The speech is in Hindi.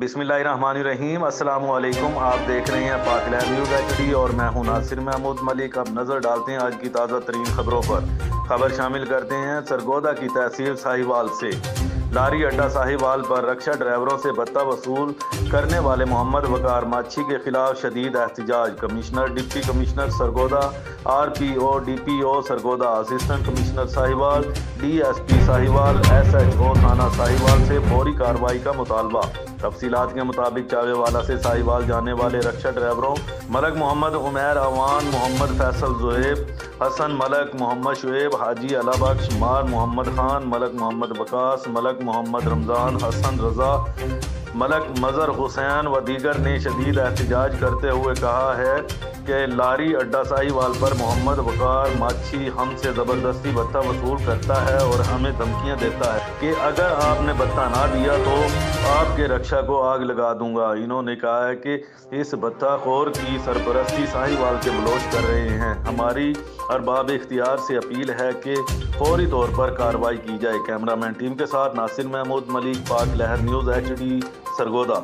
बिस्मिल्लाहिर्रहमानिर्रहीम। अस्सलाम वालेकुम आप देख रहे हैं पाकिला न्यूज़ एच और मैं हूँ नासिर महमूद। मलिक, अब नज़र डालते हैं आज की ताज़ा तरीन खबरों पर। खबर शामिल करते हैं सरगोदा की तहसील साहिवाल से। लारी अड्डा साहिवाल पर रक्षा ड्राइवरों से भत्ता वसूल करने वाले मोहम्मद वकार माछी के खिलाफ शदीद एहतजाज। Commissioner, deputy commissioner Sargodha R P O D P O Sargodha assistant commissioner Sahiwal D S P Sahiwal S H O थाना साहिवाल से फौरी कार्रवाई का मुतालबा। तफसीलात के मुताबिक चावेवाला से साहिवाल जाने वाले रक्षा ड्राइवरों, मलक मोहम्मद उमैर अवान, मोहम्मद फैसल जुहेब, हसन मलक मोहम्मद शुएब, हाजी अलाबख्श मार मोहम्मद खान, मलक मोहम्मद बकास मलक मोहम्मद रमज़ान हसन रज़ा मलक मज़र हुसैन व दीगर ने शदीद एहतजाज करते हुए कहा है कि लारी अड्डा साहिवाल पर मोहम्मद वकार माछी हमसे ज़बरदस्ती भत्ता वसूल करता है और हमें धमकियाँ देता है कि अगर आपने भत्ता ना दिया तो आपके रक्षा को आग लगा दूँगा। इन्होंने कहा है कि इस भत्ता खोर की सरपरस्ती साहिवाल के बलोच कर रहे हैं। हमारी अरबाब इख्तियार से अपील है कि फौरी तौर पर कार्रवाई की जाए। कैमरामैन टीम के साथ नासिर महमूद, मलिक पाक, लहर न्यूज़ एच सरगोदा